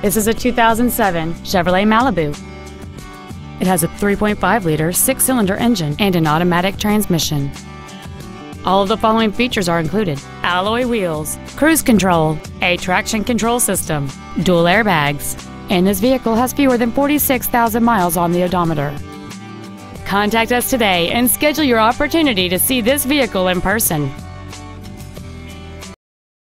This is a 2007 Chevrolet Malibu. It has a 3.5-liter six-cylinder engine and an automatic transmission. All of the following features are included. Alloy wheels, cruise control, a traction control system, dual airbags, and this vehicle has fewer than 46,000 miles on the odometer. Contact us today and schedule your opportunity to see this vehicle in person.